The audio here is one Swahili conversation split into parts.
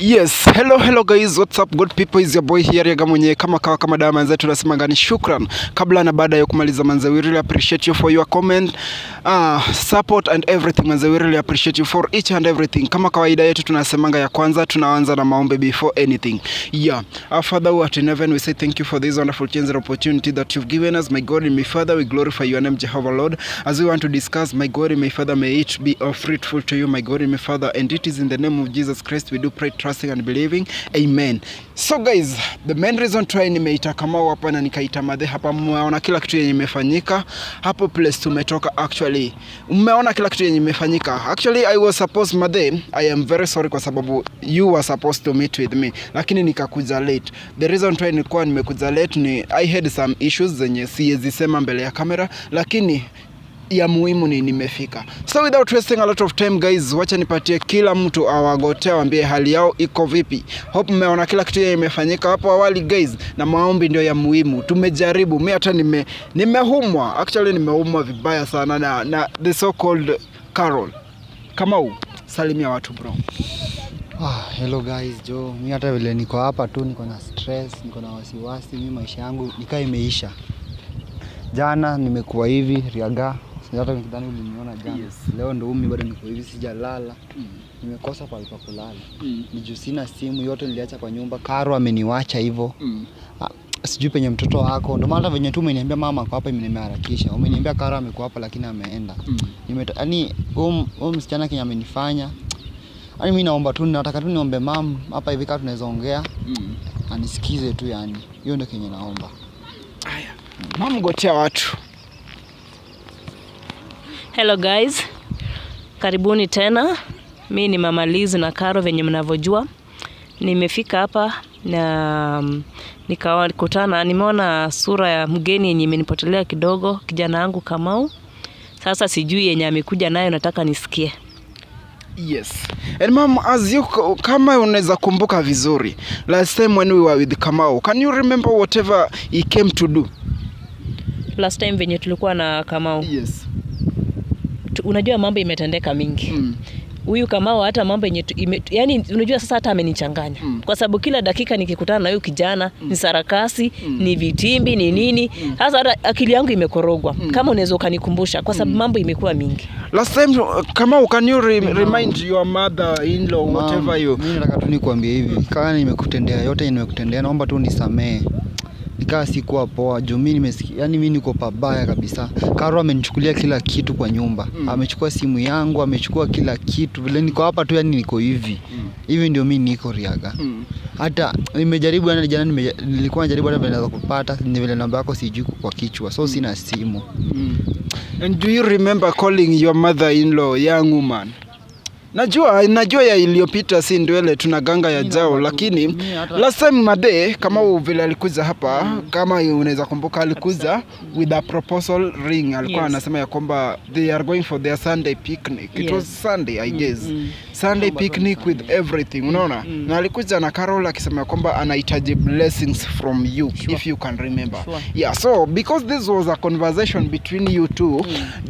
Yes, hello hello guys, what's up good people, is your boy here Yaga mwenye kama kawa kama dawa manze, tunasema gani shukran kabla na baada ya kumaliza manze, we really appreciate you for your comment uh, support and everything manze, we really appreciate you for each and everything. Kama kawaida yetu tunasemanga ya kwanza tunaanza na maombi before anything. Yeah, our Father who art in heaven, we say thank you for this wonderful chance and opportunity that you've given us. My God and my Father, we glorify your name Jehovah Lord. As we want to discuss, my God and my Father, may it be all fruitful to you, my God and my Father, and it is in the name of Jesus Christ we do pray, trusting and believing. Amen. So guys, the main reason try nimeita Kamau hapa na nikaita Madhe hapa, mmeona kila kitu yenye imefanyika hapo place tumetoka. Actually, mmeona kila kitu yenye imefanyika. Actually, I was supposed Madhe, I am very sorry kwa sababu you were supposed to meet with me, lakini nikakuja late. The reason try nilikuwa nimekuja late ni I had some issues zenye siwezi sema mbele ya kamera, lakini ya muhimu ni nimefika. So without wasting a lot of time guys, wacha nipatie kila mtu awagotea waambie hali yao iko vipi. Hope mmeona kila kitu yenye imefanyika hapo awali guys, na maombi ndio ya muhimu. Tumejaribu, mimi hata nime nimeumwa, actually nimeumwa vibaya sana na, na the so called Carol. Kamau, salimia watu bro. Ah, hello guys, jo, mi hata vile niko hapa tu niko na stress, niko na wasiwasi, mi maisha yangu nikaa imeisha. Jana nimekuwa hivi Riaga, hata nikidhani uliniona jana. Yes. Leo ndo umi bado niko hivi, sijalala, nimekosa pahali pa kulala. Ni juu sina simu, yote niliacha kwa nyumba. Karo ameniwacha hivyo, Ah, sijui penye mtoto wako. Ndio maana venye tu umeniambia mama kwa hapa, nimeharakisha. Umeniambia Karo amekuwa hapa, lakini ameenda. Nimeta, yani huyu msichana kenye amenifanya yani, mimi naomba tu, nataka tu niombe mam hapa hivi, kama tunaweza ongea anisikize tu, yani hiyo ndio kenye naomba. Mamgotea watu. Hello guys, karibuni tena. Mi ni Mama Liz na Karo, venye mnavyojua nimefika hapa na mm, nikakutana, nimeona sura ya mgeni yenye imenipotelea kidogo, kijana wangu Kamau. Sasa sijui yenye amekuja nayo, nataka nisikie. Yes. And mom, as you kama unaweza kumbuka vizuri, last time when we were with Kamau, can you remember whatever he came to do? Last time venye tulikuwa na Kamau, Yes. Unajua mambo imetendeka mingi. Mm. huyu Kamau hata mambo yenye yani, unajua sasa hata amenichanganya. Mm. kwa sababu kila dakika nikikutana na huyu kijana mm. ni sarakasi mm. ni vitimbi ni nini. Sasa hata akili yangu imekorogwa. Mm. kama unaweza ukanikumbusha kwa sababu mambo imekuwa mingi. Last time uh, Kamau, can you re remind your mother-in-law whatever you mimi nataka tu nikwambie hivi, kama nimekutendea yote nimekutendea, naomba tu nisamee nikaa sikuwa poa juu mi nimesikia, yani mi niko pabaya kabisa. Karo amenichukulia kila kitu kwa nyumba Mm. amechukua simu yangu, amechukua kila kitu. Vile niko hapa tu, yani niko hivi hivi, ndio mi niko Riaga. Mm. Hata nimejaribu yani, jana nime, nilikuwa najaribu hata naweza kupata, ni vile namba yako sijui kwa kichwa, so sina simu. Mm. And do you remember calling your mother-in-law young woman? Najua najua ya iliyopita si ndwele tunaganga ya jao, lakini last time Made kama vile alikuza hapa, kama unaweza kumbuka, alikuza with a proposal ring. Alikuwa Yes. anasema ya kwamba they are going for their Sunday picnic. It was Sunday I guess. mm. Sunday picnic with everything, unaona? mm. Na alikuja na Carol akisema kwamba anahitaji blessings from you if you can remember. Sure. Yeah, so because this was a conversation between you two,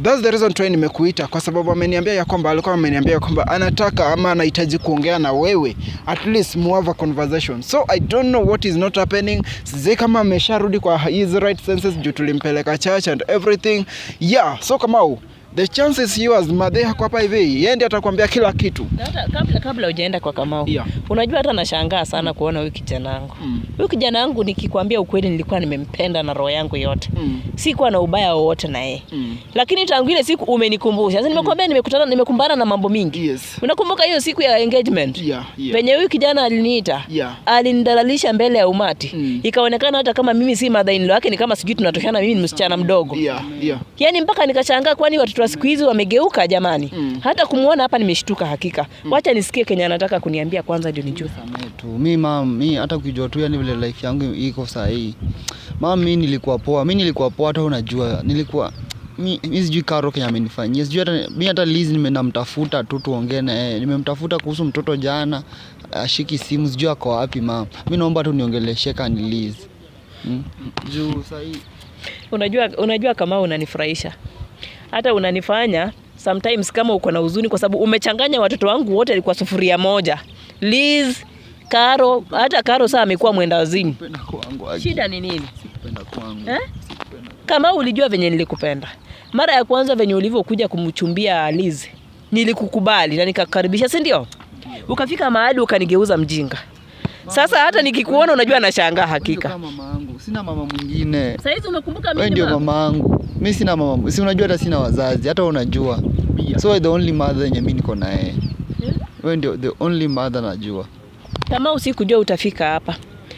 that's the reason try nimekuita kwa sababu ameniambia ya kwamba alikuwa ameniambia ya kwamba anataka ama anahitaji kuongea na wewe at least mu have a conversation. So I don't know what is not happening. Sijui kama amesharudi kwa his right senses juu tulimpeleka church and everything. Yeah, so Kamau, the chances yours madeha kwa hapa hivi, yeye ndiye atakwambia kila kitu. Na hata kabla kabla hujaenda kwa Kamau Yeah. unajua hata nashangaa sana kuona huyu kijana wangu Mm. huyu kijana wangu nikikwambia ukweli nilikuwa nimempenda na roho yangu yote Mm. sikuwa na ubaya wowote na yeye Mm. lakini tangu ile siku umenikumbusha sasa nimekwambia mm. nimekutana nimekumbana na mambo mingi Yes. unakumbuka hiyo siku ya engagement Yeah, yeah. venye huyu kijana aliniita Yeah. alinidalalisha mbele ya umati Mm. ikaonekana hata kama mimi si mother-in-law yake ni kama sijui tunatoshana mimi ni msichana mdogo Yeah, yeah. yaani mpaka nikashangaa kwani watoto wa siku hizi wamegeuka jamani. Mm. hata kumuona hapa nimeshtuka hakika. Mm. wacha nisikie Kenya anataka kuniambia kwanza ndio nijue. Tu mimi mam mi hata ukijua tu yani vile life yangu iko saa hii. Mam mimi nilikuwa poa Mimi nilikuwa poa hata unajua. Nilikuwa mi, mi sijui karo kenye amenifanyia. Sijui hata mi hata Liz nimemtafuta tu tuongee na yeye. Nimemtafuta kuhusu mtoto jana ashiki simu sijui ako wapi mama. mi naomba tu niongeleshe kani Liz. Mm? juu saa hii unajua unajua kama unanifurahisha hata unanifanya sometimes kama uko na huzuni kwa sababu umechanganya watoto wangu wote kwa sufuria moja Liz Karo, hata Karo saa amekuwa mwenda wazimu. Shida ni nini? Eh? Kama ulijua venye nilikupenda. Mara ya kwanza venye ulivyokuja kumchumbia Liz, nilikukubali na nikakaribisha, si ndio? Ukafika mahali ukanigeuza mjinga. Sasa hata nikikuona unajua nashangaa hakika. Kama mama yangu. Sina mama mwingine. Sasa hizi umekumbuka mimi ndio mama? mama yangu. Mimi sina mama. Si unajua hata sina wazazi, hata unajua. So the only mother yenye mimi niko naye yeye. Wewe ndio the only mother najua. Kama usikujua utafika hapa.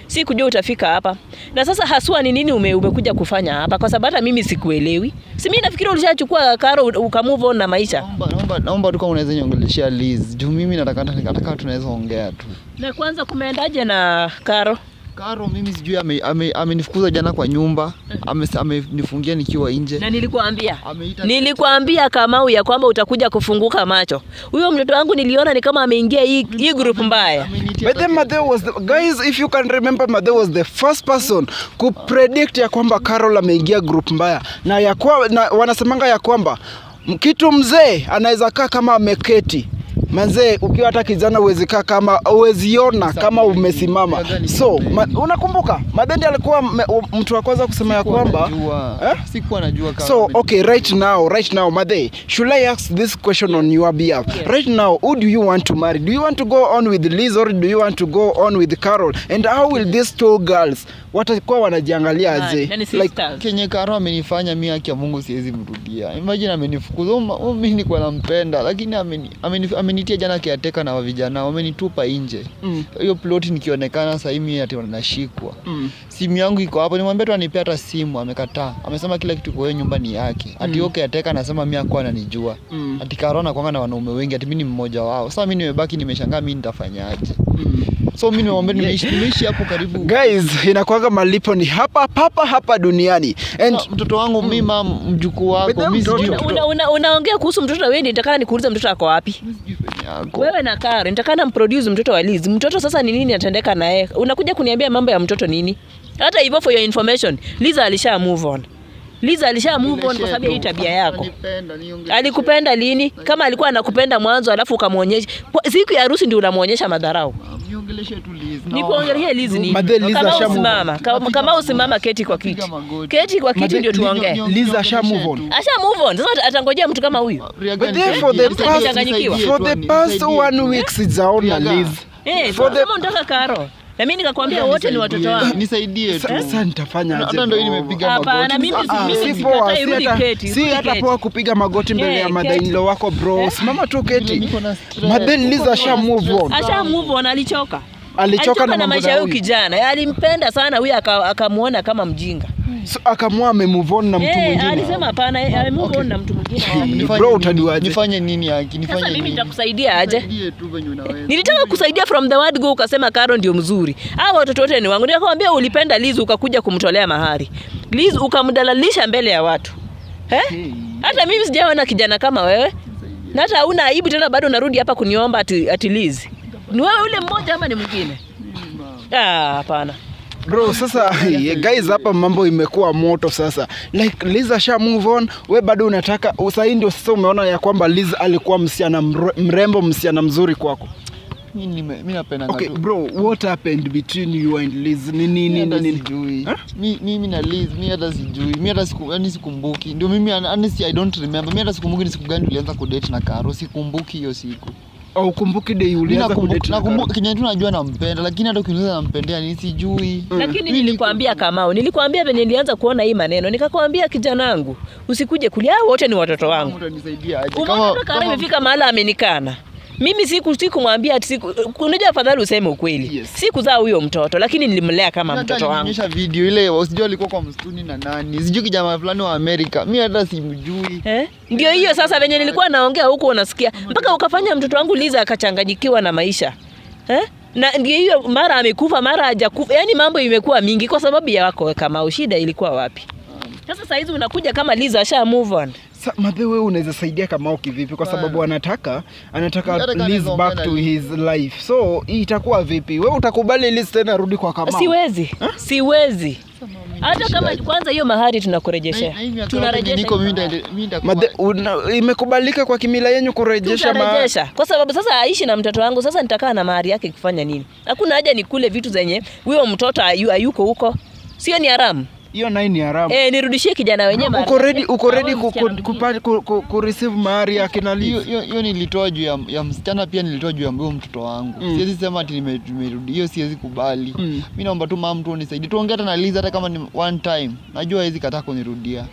si kujua utafika hapa. Na sasa haswa ni nini ume, umekuja kufanya hapa? Kwa sababu hata mimi sikuelewi. Si mimi nafikiri ulishachukua Karo ukamove on na maisha. Naomba naomba naomba tu kama unaweza niongeleshea Liz. Juu mimi nataka nataka tunaweza ongea tu. Na kwanza kumeendaje na Karo? Karo mimi sijui amenifukuza ame, amenifukuza jana kwa nyumba. Ame- Amenifungia nikiwa nje. Na nilikuambia. Nilikuambia Kamau ya kwamba utakuja kufunguka macho. Huyo mtoto wangu niliona ni kama ameingia hii hii group mbaya. But then Madhe was the, guys if you can remember Madhe was the first person ku predict ya kwamba Carol ameingia group mbaya na ya kwa, na wanasemanga ya kwamba kitu mzee anaweza kaa kama ameketi manzee ukiwa hata kijana uwezi kaa kama uweziona kama umesimama so ma, unakumbuka Madendi alikuwa mtu wa kwanza kusema ya kwamba. Eh? Sikuwa najua kama So okay, right now, right now, Madhe, should I ask this question on your behalf? Yes. Right now, who do you want to marry? Do you want to go on with Liz or do you want to go on with Carol? And how will these two girls watakuwa wanajiangalia aje? Like, kenye Karo amenifanya mi haki ya Mungu siwezi mrudia. Imagine amenifukuza. mi nikuwa huyu Mimi nampenda lakini ameni, ameni, amenitia jana kiateka na wavijana wamenitupa nje. Mm. Hiyo plot nikionekana sahimi ati nashikwa. mm, Simu yangu iko hapo. Nimwambia tu anipea hata simu, amekataa. Amesema kila kitu kwa hiyo nyumba ni yake. Ati Mm. kiateka anasema mi akuwa ananijua. mm, Ati Karo anakuanga na wanaume wengi, ati mi ni mmoja wao. Sasa mi nimebaki nimeshangaa mi nitafanyaje. mm. So mimi nimwambia nimeishi hapo karibu Guys, inakuwaga malipo ni hapa papa hapa duniani. And Sa- mtoto wangu mimi mam mjukuu wako But mimi mtoto- Una, una, kuhusu mtoto wewe nitakana nikuuliza mtoto ako wapi? mimi. Wewe na Karo nitakana mproduce mtoto wa Liz. Mtoto sasa ni nini atendeka naye? Unakuja kuniambia mambo ya mtoto nini? Hata hivyo for your information, Liz alisha move on. Liz alisha move on kwa sababu ya hii tabia yako. Alikupenda lini? Kama alikuwa anakupenda mwanzo alafu ukamwonyesha siku ya harusi ndio unamwonyesha madharau. Tu Liz. Ni Kama asha move on. usimama, kama, usimama keti kwa kiti. Keti kwa kiti ndio tuongee. Liz asha move on. Asha move on. Sasa atangojea mtu kama huyu. But then for the past for the past one week sijaona. Liz. Eh, For the- kama unataka Karo. Na mimi nikakwambia wote ni watoto wangu. Nisaidie tu. Sasa nitafanya aje? Hata ndio nimepiga Hapana, magoti. mimi Ah, mimi si sikatai, si rudi hata- keti, si hata poa kupiga magoti mbele Eh, ya keti. madainlo wako bro. Simama tu keti. Madeni Liza asha move on. Asha move on, alichoka. Alichoka na maisha ya ya kijana. Alimpenda sana huyu aka- akamuona kama mjinga. So, akamua amemove on na mtu Eh, mwingine. alisema hapana, amemove on na mtu Bro, utajuaje? Nifanye nini haki? Mimi nitakusaidia aje? Nisaidie tu venye unaweza. Nilitaka kusaidia from the word go, ukasema Karo ndio mzuri. Hao watoto wote ni wangu. Nikakwambia ulipenda Liz ukakuja kumtolea mahari. Liz ukamdalalisha mbele ya watu. Eh? Hata mimi sijaona kijana kama wewe. Na hata hauna aibu tena bado unarudi hapa kuniomba ati, ati Liz. Ni wewe ule mmoja ama ni mwingine? Ah, hapana. Bro, sasa yeah, guys hapa mambo imekuwa moto sasa. Like Liz asha move on, we bado unataka usahii ndio sasa umeona ya kwamba Liz alikuwa msichana mre- mrembo, msichana mzuri kwako. Mimi napenda Okay, bro, what happened between you and Liz? Ni nini ni nini mimi na Liz, mimi hata sijui. mimi hata siku, yani sikumbuki. Ndio mimi honestly I don't remember. mimi hata sikumbuki ni siku gani tulianza kudate na Karo. Sikumbuki hiyo siku. Au ukumbuki day Mi ulianza kudate na nakumbuka kinyanya tu najua nampenda lakini hata ukiniuliza nampendea ni sijui. mm. Lakini nilikwambia kamao nilikwambia venye nilianza kuona hii maneno, nikakwambia kijana wangu, usikuje kulia, wote ni watoto wangu. Kama utanisaidia aje? Umeona kama imefika mahali amenikana. Mimi siku sikumwambia ati siku unajua afadhali useme ukweli. Yes. Sikuzaa huyo mtoto lakini nilimlea kama Nata mtoto wangu. Nilionyesha video ile usijua alikuwa kwa msituni na nani. Sijui kijana fulani wa Amerika. Mi hata simjui. Eh? Ndio hiyo sasa venye nilikuwa naongea huko unasikia mpaka ukafanya mtoto wangu Liza akachanganyikiwa na maisha. Eh? Na ndio hiyo mara amekufa mara hajakufa. Yaani mambo imekuwa mingi kwa sababu ya wako kama shida ilikuwa wapi? Sasa saa hizi unakuja kama Liza asha move on. Sa, madhe wewe unaweza saidia Kamau kivipi? Kwa sababu anataka anataka Liz back to his life. So hii itakuwa vipi? Wewe utakubali Liz tena arudi kwa Kamau? Siwezi. Siwezi. hata kama kwanza hiyo mahari tunakurejeshea tunarejesha imekubalika kwa kimila yenyu kurejesha ma... kwa sababu sasa aishi na mtoto wangu sasa nitakaa na mahari yake kufanya nini hakuna haja nikule vitu zenye huyo mtoto ayuko huko sio ni haramu hiyo naye ni haramu. Eh, nirudishie kijana wenyewe mara. uko ready uko ready ku, ku, ku, ku, ku receive mahari ya kina hiyo Liz? hiyo- nilitoa juu ya, ya msichana pia nilitoa juu ya huyo mtoto wangu Mm. siwezi sema ati nime- nimerudi hiyo siwezi kubali Mm. mi naomba tu mam tu unisaidie tuongee hata na Liz hata kama ni one time najua hizi kataa kunirudia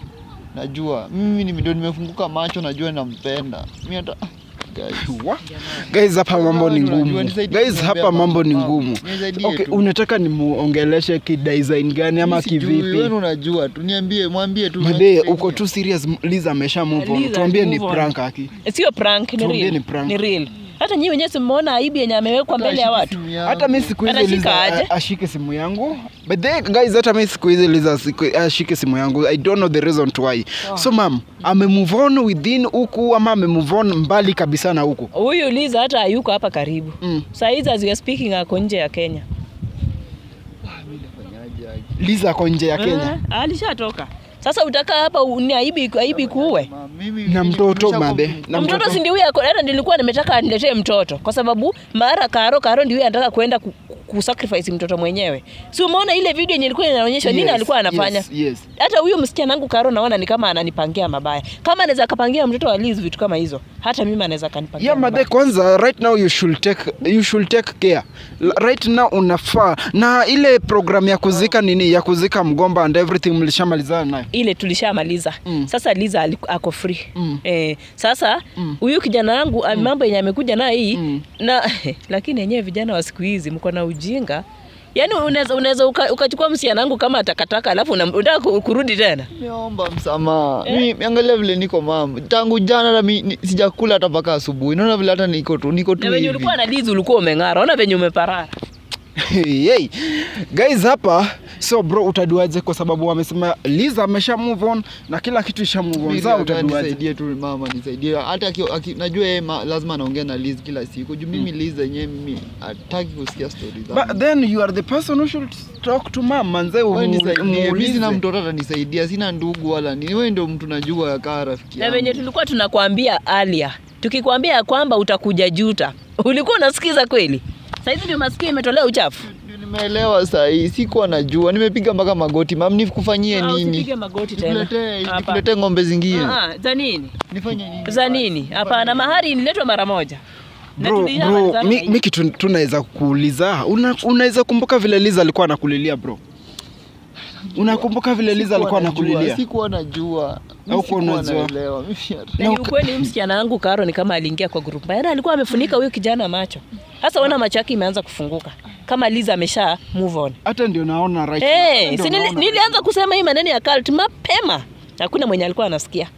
najua mimi ni- ndio nimefunguka macho najua nampenda Mimi hata guys. Hapa mambo ni ngumu. Guys, hapa mambo ni ngumu. Okay, unataka nimuongeleshe ki design gani ama kivipi? wewe unajua tu niambie mwambie tu Made, uko tu serious Liza amesha move on. Tuambie ni prank aki. sio prank ni real. ni real hata nyinyi wenyewe simmeona aibu yenye amewekwa mbele ya watu Hata mimi siku hizi Liza ashike simu yangu. But then guys, hata mimi siku hizi Liza ashike simu yangu. I don't know the reason to why. So ma'am, ame move on within huku ama ame move on mbali kabisa na huku? huyu liza hata hayuko hapa karibu Mm. saizi as we are speaking ako nje ya kenya Liza ako nje ya Kenya. uh, alishatoka sasa utaka hapa ni aibi aibi kuue Na mtoto made Na mtoto, mtoto. si ndio huyo ako- hata nilikuwa nimetaka aniletee mtoto. Kwa sababu mara karo karo ndio anataka kwenda ku- kusacrifice mtoto mwenyewe si umeona ile video yenye ilikuwa inaonyesha nini alikuwa anafanya Yes, yes. hata huyu msichana wangu karo naona ni kama ananipangia mabaya kama anaweza akapangia mtoto wa Liz vitu kama hizo hata mimi anaweza kanipangia. Yeah, madhe kwanza right now you should take you should take care. Right now unafaa na ile program ya kuzika nini ya kuzika mgomba and everything mlishamalizana nayo. ile tulishamaliza Mm. sasa Liza ako free Mm. eh, sasa Mm. huyu kijana wangu mm. mambo yenye amekuja nayo hii Mm. na lakini yenyewe vijana wa siku hizi mko na ujinga yaani unaweza unaweza ukachukua uka- msichana wangu kama takataka alafu una- unataka kurudi tena Niomba msamaha. Mi angalia vile niko mama. Tangu jana na mimi sijakula hata mpaka asubuhi. Naona vile hata niko tu niko tu na venye ulikuwa na dizi ulikuwa umeng'ara ona venye umeparara hey, guys hapa so bro utaduaje kwa sababu wamesema Liza amesha move on na kila kitu isha move on sasa utaduaje nisaidie tu mama nisaidie. Hata aki, aki, najua yeye ma- lazima anaongea na Liz kila siku. Juu mimi Liz yenyewe mimi hataki kusikia story zangu. but then you are the person who should talk to mom manze Wewe umu- nisaidie. Mimi umuulize. sina mtoto atanisaidia. Sina ndugu wala nini. Wewe ndio mtu najua kaa rafiki na yangu. venye tulikuwa tunakwambia alia tukikwambia ya kwamba utakuja juta ulikuwa unasikiza kweli saizi ndio masikio imetolea uchafu Nimeelewa saa hii. Sikuwa najua. Nimepiga mpaka magoti. Mam nikufanyie Ah, nini? usipige magoti tena Nikuletee nikuletee ng'ombe zingine. Ah, za nini Nifanye nini? za nini hapana mahari ililetwa mara moja bro, bro na mi, mi kitu tunaweza kuuliza una, unaweza kumbuka vile Liza alikuwa anakulilia bro unakumbuka vile Liza alikuwa anakulilia Sikuwa najua. Sikuwa unajua. naelewa. Na ukweli msichana wangu Karo ni kama aliingia kwa group. yaani alikuwa amefunika huyo kijana macho sasa ona macho yake imeanza kufunguka kama Liza amesha move on hata ndio naona right Eh, hey, si nilianza kusema hii maneno ya cult mapema hakuna mwenye alikuwa anasikia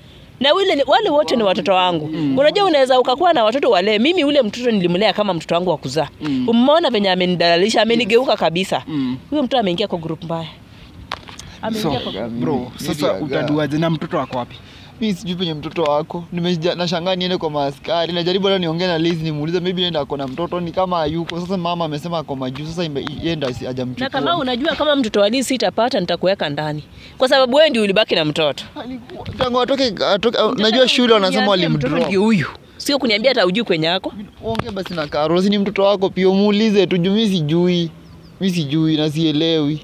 na wale, wale wote ni watoto wangu mm. unajua unaweza ukakuwa na watoto wale mimi ule mtoto nilimlea kama mtoto wangu wa kuzaa Mm. umeona venye amenidalalisha amenigeuka kabisa Huyo Mm. huyo mtoto ameingia kwa group mbaya ameingia kwa bro, sasa utaduaje na mtoto wako wapi? mi sijui penye mtoto wako. Nashangaa niende kwa maaskari. Najaribu hata niongee na Liz nimuulize maybe enda ako na mtoto. Ni kama hayuko. Sasa mama amesema ako majuu. Sasa ime- hajamchukua. Na kama unajua kama mtoto wali sitapata nitakuweka ndani. Kwa sababu wewe ndio ulibaki na mtoto. Alikuwa- tangu atoke atoke najua shule wanasema ndio huyu. Sio kuniambia hata ujui kwenye yako. Ongea basi na Karo si ni mtoto wako pia umuulize tu. Juu mimi sijui. Mi sijui na sielewi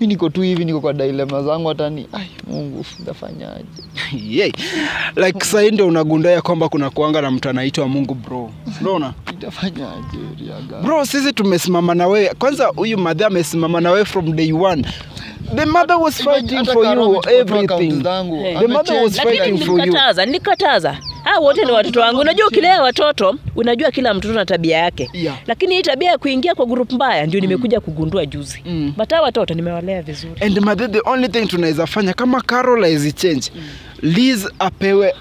mi niko tu hivi niko kwa dilema zangu hata ni ai Mungu nitafanyaje yeah. Like sasa ndio unagundua ya kwamba kuna kuanga na mtu anaitwa Mungu bro. Unaona? nitafanyaje Riaga Bro, sisi tumesimama na wewe. Kwanza huyu madhe amesimama na wewe from day one. The mother was fighting for you everything. The mother was fighting for you. nilikataza nilikataza hao wote ni watoto wangu unajua ukilea watoto unajua kila mtoto na tabia yake Yeah. lakini hii tabia ya kuingia kwa group mbaya ndio nimekuja kugundua juzi Mm. but hao watoto nimewalea vizuri And mother, the only thing tunaweza fanya kama Carol haizi change. Mm. Liz apewe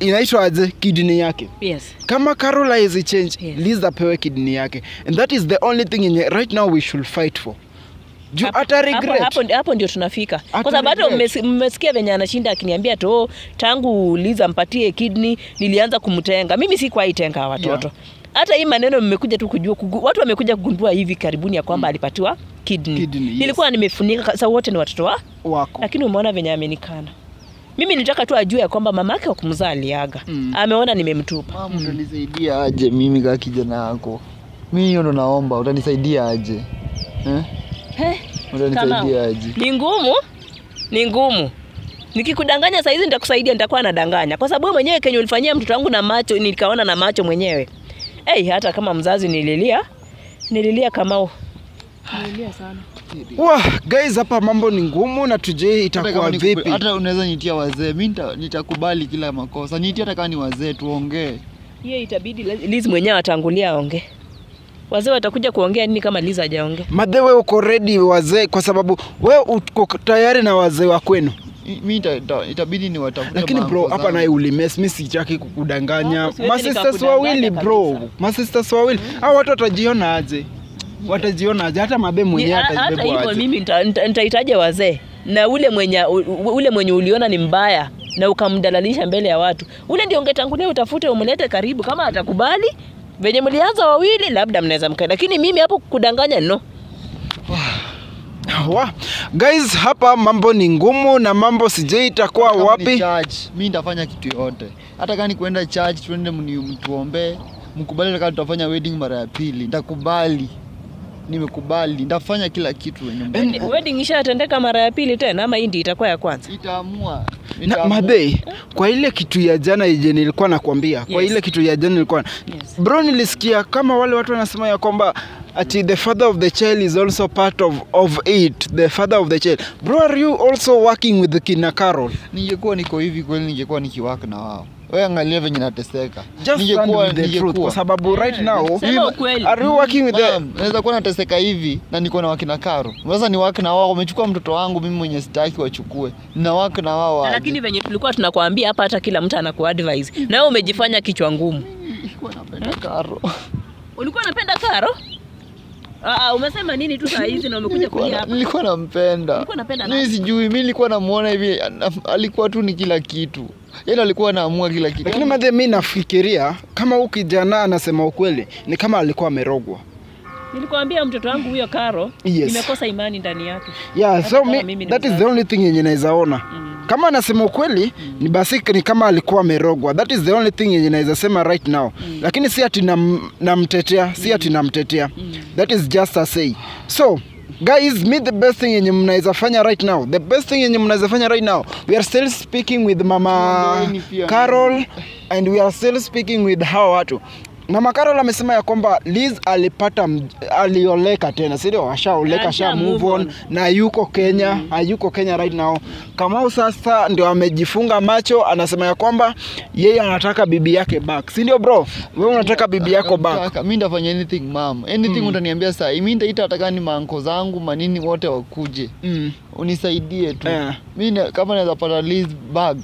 inaitwa aje kidney yake. yes Kama Carol haizi change, Yes. Liz apewe kidney yake. And that is the only thing yenye right now we should fight for. Juu Hapo- hapo, hapo, hapo ndio tunafika. Ata kwa sababu hata mmesikia venye anashinda akiniambia to tangu Liza mpatie kidney nilianza kumtenga. Mimi si kwa itenga hawa watoto. Hata hii maneno mmekuja tu kujua kugu, watu wamekuja kugundua hivi karibuni ya kwamba mm. alipatiwa kidney, Kidney, yes. nilikuwa nimefunika sasa wote ni watoto wa wako. Lakini umeona venye amenikana. Mimi nitaka tu ajue ya kwamba mamake wa kumzaa aliaga. Mm. ameona nimemtupa. Mama, utanisaidia aje? Mimi kama kijana yako? Mimi hiyo ndo naomba, utanisaidia aje? Eh? Kamau, aje? ni ngumu ni ngumu. Nikikudanganya saa hizi nitakusaidia nitakuwa nadanganya. Kwa sababu mwenyewe kenye ulifanyia mtoto wangu na macho nikaona na macho mwenyewe. Hey, hata kama mzazi nililia nililia kamao nililia sana. Wah, guys hapa mambo ni ngumu na tujui Hata itakuwa vipi. hata unaweza nitia wazee, mimi nitakubali kila makosa. Nitie hata kama ni wazee, tuongee. Yeye itabidi Liz mwenyewe atangulia aongee wazee watakuja kuongea nini kama Liza hajaongea? Madhe wewe uko ready wazee? Kwa sababu wewe uko tayari na wazee wa kwenu. Mi- mi ita- ita- itabidi ni watafute lakini bro hapa naye ulimes mi sitaki kukudanganya. Masisters wawili bro. masisters wawili. Au watu watajiona aje? Watajiona aje? Hata mabe Ni- mwenyewe atajibebwa hivyo aje. mimi nita- nita- nitahitaja wazee. Na ule mwenye ule mwenye uliona ni mbaya na ukamdalalisha mbele ya watu. Ule ndio ungetangulia utafute umlete karibu. Kama atakubali venye mlianza wawili labda mnaweza mkae lakini mimi hapo kudanganya no. Wa guys hapa mambo ni ngumu na mambo sijui itakuwa wapi. Mimi nitafanya kitu yote. Hata kani ni kuenda church tuende mni- mtuombee mkubali kama tutafanya wedding mara ya pili nitakubali nimekubali nitafanya kila kitu wenye Wedding- wedding ishatendeka mara ya pili tena ama hii ndio itakuwa ya kwanza? Itaamua na mabei kwa ile kitu ya jana yenye nilikuwa nakwambia kwa Yes. ile kitu ya jana nilikuwa Yes. bro nilisikia kama wale watu wanasema ya kwamba ati the father of the child is also part of, of it the father of the child. Bro are you also working with kina Carol? Ningekuwa niko hivi kweli ningekuwa nikiwaka na wao we angalia venye nateseka kwa sababu right now Sema ukweli. are you working with them? Naweza kuwa nateseka hivi na niko na wakina Karo. Sasa ni wake na wao, wamechukua mtoto wangu mimi mwenye sitaki wachukue, na wake na wao lakini venye tulikuwa tunakwambia hapa hata kila mtu anakuadvise na wewe umejifanya kichwa ngumu Nilikuwa napenda Karo. ulikuwa unapenda karo Ah, ah, umesema nini tu saa hizi na umekuja kulia hapa nilikuwa nampenda. Nilikuwa napenda. Mimi sijui, mimi nilikuwa namuona hivi alikuwa tu ni kila kitu. Yeye alikuwa anaamua kila kitu. lakini madhe mimi nafikiria kama huyu kijana anasema ukweli ni kama alikuwa amerogwa. Nilikwambia mtoto wangu huyo karo Yes. nimekosa imani ndani yake. Yeah so kama mi, that is the only thing yenye naweza ona. Kama anasema ukweli ni basi ni kama alikuwa amerogwa. That is the only thing yenye naweza sema right now. Lakini si ati namtetea si ati namtetea. That is just a say. So guys me the best thing yenye mnaweza fanya right now. The best thing yenye mnaweza fanya right now. We are still speaking with mama Carol and we are still speaking with hawa watu Mama Carol amesema ya kwamba Liz alipata alioleka tena, si ndio? Ashaoleka, Asha move move on na yuko Kenya, mm. hayuko Kenya right now. Kamau sasa ndio amejifunga macho, anasema ya kwamba yeye anataka bibi yake back, si ndio bro? Wewe unataka bibi yako back. Mimi ndafanya anything mom. Anything utaniambia saa. Mimi nitaita hata ni maanko zangu manini wote wakuje. Mm. Unisaidie tu. yeah. Mimi kama naweza pata Liz bag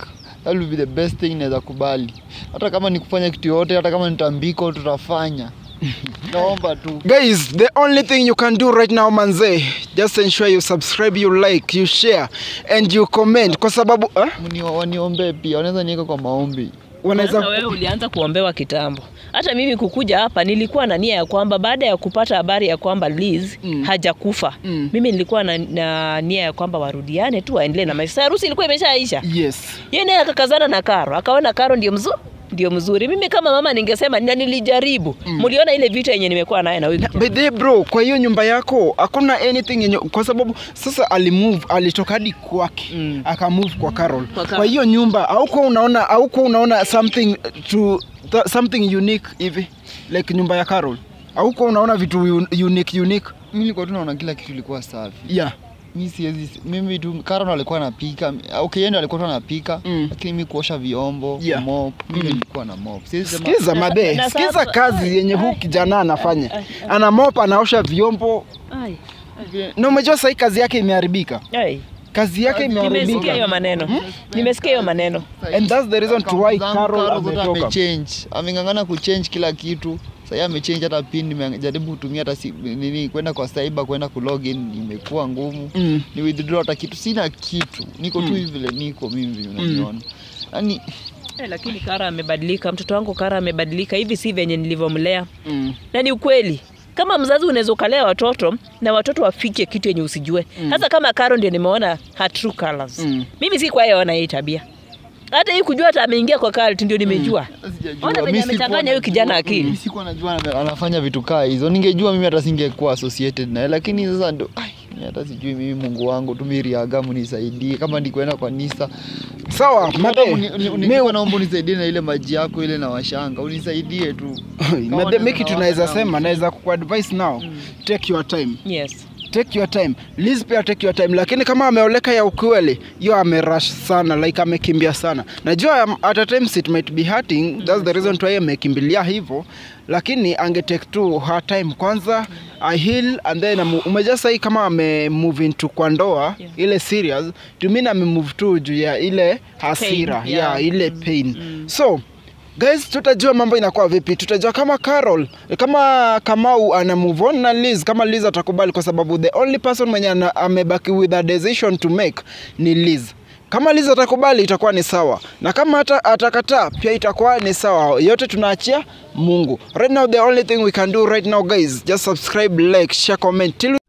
that will be the best thing naweza kubali. Hata kama ni kufanya kitu yote, hata kama nitambiko tutafanya. Naomba tu. Guys, the only thing you can do right now manze, just ensure you subscribe, you like, you share and you comment kwa sababu huh? Waniombee pia, wanaweza niweka kwa maombi. Wanaweza wewe ulianza kuombewa kitambo. Hata mimi kukuja hapa nilikuwa na nia ya kwamba baada ya kupata habari ya kwamba Liz Mm. hajakufa Mm. mimi nilikuwa na, na nia ya kwamba warudiane tu waendelee na maisha. Harusi ilikuwa imeshaisha. yes. Yeye naye akakazana na Karo, akaona Karo ndio mzuri ndio mzuri. Mimi kama mama ningesema na nilijaribu. Mliona ile vita yenye nimekuwa naye na huyu. By the bro, kwa hiyo nyumba yako hakuna anything yenye, kwa sababu sasa alimove, alitoka hadi kwake Mm. akamove kwa Carol. Kwa Carol. Kwa hiyo nyumba hauko unaona, hauko unaona something to th something unique hivi like nyumba ya Carol, hauko unaona vitu un- unique unique Mimi nilikuwa tu naona kila kitu ilikuwa safi. yeah. Mimi siwezi mimi tu Karen alikuwa anapika. Okay, yeye alikuwa tu anapika, Mm. lakini mimi kuosha vyombo, Yeah. mop, mimi Mm. nilikuwa na mop. Sikiza mabe sikiza kazi yenye huu kijana anafanya, ana mop, anaosha vyombo, na umejua sahii kazi yake imeharibika, kazi yake imeharibika. Hiyo maneno maneno. Nimesikia hiyo maneno. And that's the reason to why Carol ametoka. amechange. Ameng'ang'ana kuchange kila kitu. Sasa amechange hata pin nimejaribu kutumia hata si, nini kwenda kwa cyber kwenda ku login imekuwa ngumu. Mm. Ni withdraw hata kitu sina kitu. Niko tu hivi vile niko mimi vile unaniona. Yaani Eh, lakini Kara amebadilika, mtoto wangu Kara amebadilika hivi, si venye nilivyomlea. Mm. Na ni ukweli, kama mzazi unaweza ukalea watoto na watoto wafike kitu yenye usijue Sasa mm. kama karo ndio nimeona her true colors Mm. mimi si kwa ona hii tabia hata hii kujua hata ameingia kwa cult ndio nimejua. Ona venye amechanganya huyu kijana akili. Mimi sikuwa najua anafanya vitu kaa hizo. Ningejua mimi hata singekuwa associated naye. Lakini sasa ndo ai, hata sijui mimi mungu wangu tumiri agamu nisaidie. Kama nikuenda kwa nisa. Sawa made mimi naomba unisaidie na ile maji yako ile na washanga. Unisaidie tu. Mimi made kitu naweza sema naweza kukuadvise now. Take your time. Yes take your time Liz pia take your time lakini kama ameoleka ya ukweli hiyo amerush sana like amekimbia sana najua um, at a times it might be hurting that's the reason why amekimbilia hivyo lakini ange take tu her time kwanza I heal and then umeja umejua sahii kama ame move into kwa ndoa Yeah. ile serious tumini ame move tu juu ya ile hasira Pain, yeah. yeah. ile pain so guys tutajua mambo inakuwa vipi. Tutajua kama carol kama kamau ana move on na liz kama liz atakubali kwa sababu the only person mwenye amebaki with a decision to make ni liz. Kama liz atakubali itakuwa ni sawa. Na kama hata atakataa pia itakuwa ni sawa. Yote tunaachia mungu. Right now the only thing we can do right now guys just subscribe like share comment. Till